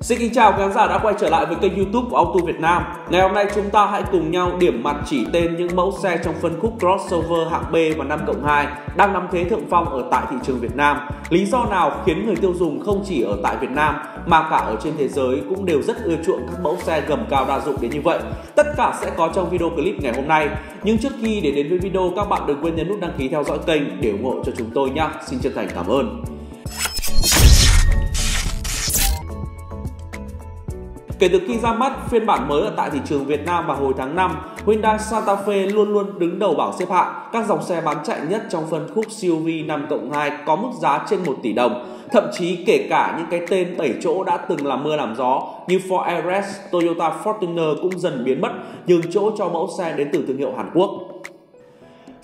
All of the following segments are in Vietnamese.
Xin kính chào khán giả đã quay trở lại với kênh youtube của Auto Việt Nam. Ngày hôm nay chúng ta hãy cùng nhau điểm mặt chỉ tên những mẫu xe trong phân khúc crossover hạng B và 5 cộng 2 đang nắm thế thượng phong ở tại thị trường Việt Nam. Lý do nào khiến người tiêu dùng không chỉ ở tại Việt Nam mà cả ở trên thế giới cũng đều rất ưa chuộng các mẫu xe gầm cao đa dụng đến như vậy? Tất cả sẽ có trong video clip ngày hôm nay. Nhưng trước khi để đến với video, các bạn đừng quên nhấn nút đăng ký theo dõi kênh để ủng hộ cho chúng tôi nhé Xin chân thành cảm ơn. Kể từ khi ra mắt phiên bản mới ở tại thị trường Việt Nam vào hồi tháng 5, Hyundai Santa Fe luôn luôn đứng đầu bảng xếp hạng các dòng xe bán chạy nhất trong phân khúc SUV 5 cộng 2 có mức giá trên 1 tỷ đồng. Thậm chí kể cả những cái tên 7 chỗ đã từng làm mưa làm gió như Ford Everest, Toyota Fortuner cũng dần biến mất, nhường chỗ cho mẫu xe đến từ thương hiệu Hàn Quốc.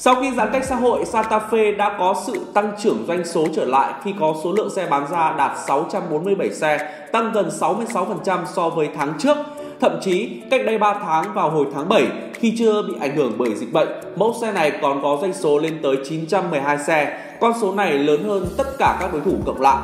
Sau khi giãn cách xã hội, Santa Fe đã có sự tăng trưởng doanh số trở lại khi có số lượng xe bán ra đạt 647 xe, tăng gần 66% so với tháng trước. Thậm chí, cách đây 3 tháng vào hồi tháng 7, khi chưa bị ảnh hưởng bởi dịch bệnh, mẫu xe này còn có doanh số lên tới 912 xe. Con số này lớn hơn tất cả các đối thủ cộng lại.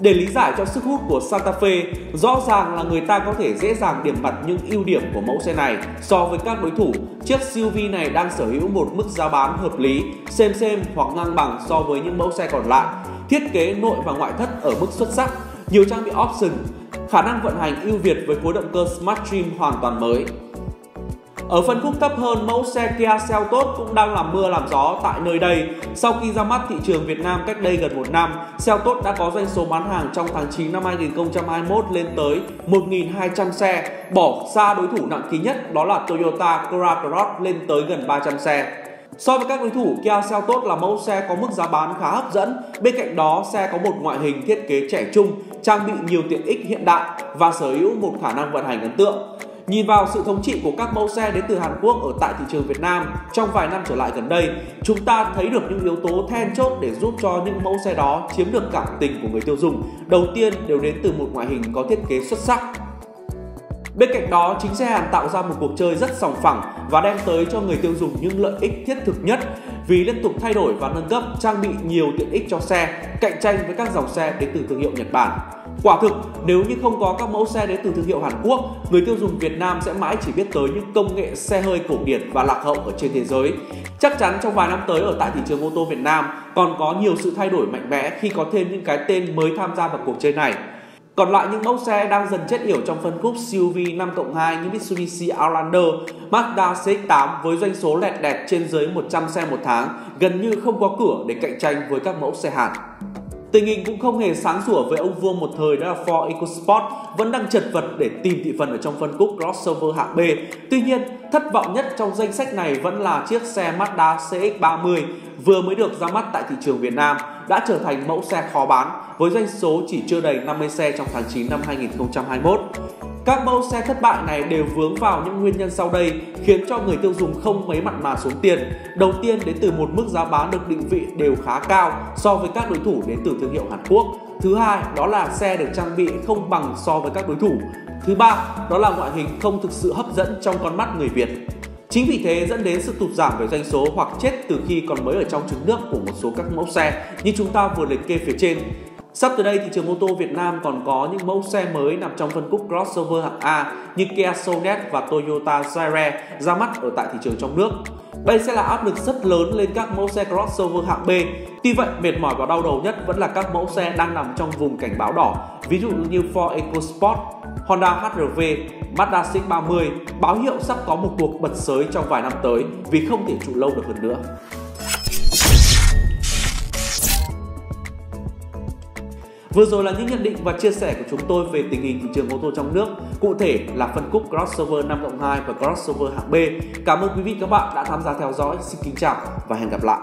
Để lý giải cho sức hút của Santa Fe, rõ ràng là người ta có thể dễ dàng điểm mặt những ưu điểm của mẫu xe này so với các đối thủ. Chiếc SUV này đang sở hữu một mức giá bán hợp lý, xem xem hoặc ngang bằng so với những mẫu xe còn lại. Thiết kế nội và ngoại thất ở mức xuất sắc, nhiều trang bị option, khả năng vận hành ưu việt với khối động cơ Smart Dream hoàn toàn mới. Ở phân khúc thấp hơn, mẫu xe Kia Seltos cũng đang làm mưa làm gió tại nơi đây. Sau khi ra mắt thị trường Việt Nam cách đây gần một năm, Seltos đã có doanh số bán hàng trong tháng 9 năm 2021 lên tới 1.200 xe, bỏ xa đối thủ nặng ký nhất đó là Toyota Corolla Cross lên tới gần 300 xe. So với các đối thủ, Kia Seltos là mẫu xe có mức giá bán khá hấp dẫn. Bên cạnh đó, xe có một ngoại hình thiết kế trẻ trung, trang bị nhiều tiện ích hiện đại và sở hữu một khả năng vận hành ấn tượng. Nhìn vào sự thống trị của các mẫu xe đến từ Hàn Quốc ở tại thị trường Việt Nam trong vài năm trở lại gần đây, chúng ta thấy được những yếu tố then chốt để giúp cho những mẫu xe đó chiếm được cảm tình của người tiêu dùng. Đầu tiên đều đến từ một ngoại hình có thiết kế xuất sắc. Bên cạnh đó, chính xe Hàn tạo ra một cuộc chơi rất sòng phẳng và đem tới cho người tiêu dùng những lợi ích thiết thực nhất vì liên tục thay đổi và nâng cấp trang bị nhiều tiện ích cho xe, cạnh tranh với các dòng xe đến từ thương hiệu Nhật Bản. Quả thực, nếu như không có các mẫu xe đến từ thương hiệu Hàn Quốc, người tiêu dùng Việt Nam sẽ mãi chỉ biết tới những công nghệ xe hơi cổ điển và lạc hậu ở trên thế giới. Chắc chắn trong vài năm tới ở tại thị trường ô tô Việt Nam còn có nhiều sự thay đổi mạnh mẽ khi có thêm những cái tên mới tham gia vào cuộc chơi này. Còn lại những mẫu xe đang dần chết yểu trong phân khúc SUV 5 cộng 2 như Mitsubishi Outlander, Mazda CX-8 với doanh số lẹt đẹt trên dưới 100 xe một tháng gần như không có cửa để cạnh tranh với các mẫu xe Hàn. Tình hình cũng không hề sáng sủa với ông vua một thời đó là Ford EcoSport vẫn đang chật vật để tìm thị phần ở trong phân khúc crossover hạng B. Tuy nhiên, thất vọng nhất trong danh sách này vẫn là chiếc xe Mazda CX-30 vừa mới được ra mắt tại thị trường Việt Nam đã trở thành mẫu xe khó bán với doanh số chỉ chưa đầy 50 xe trong tháng 9 năm 2021. Các mẫu xe thất bại này đều vướng vào những nguyên nhân sau đây khiến cho người tiêu dùng không mấy mặn mà xuống tiền. Đầu tiên đến từ một mức giá bán được định vị đều khá cao so với các đối thủ đến từ thương hiệu Hàn Quốc. Thứ hai, đó là xe được trang bị không bằng so với các đối thủ. Thứ ba, đó là ngoại hình không thực sự hấp dẫn trong con mắt người Việt. Chính vì thế dẫn đến sự tụt giảm về doanh số hoặc chết từ khi còn mới ở trong trứng nước của một số các mẫu xe, như chúng ta vừa liệt kê phía trên. Sắp tới đây, thị trường ô tô Việt Nam còn có những mẫu xe mới nằm trong phân khúc crossover hạng A như Kia Sonet và Toyota Zaire ra mắt ở tại thị trường trong nước. Đây sẽ là áp lực rất lớn lên các mẫu xe crossover hạng B. Tuy vậy, mệt mỏi và đau đầu nhất vẫn là các mẫu xe đang nằm trong vùng cảnh báo đỏ, ví dụ như Ford EcoSport, Honda HR-V, Mazda CX-30 báo hiệu sắp có một cuộc bật sới trong vài năm tới vì không thể trụ lâu được hơn nữa. Vừa rồi là những nhận định và chia sẻ của chúng tôi về tình hình thị trường ô tô trong nước, cụ thể là phân khúc crossover 5 cộng 2 và crossover hạng B. Cảm ơn quý vị các bạn đã tham gia theo dõi. Xin kính chào và hẹn gặp lại.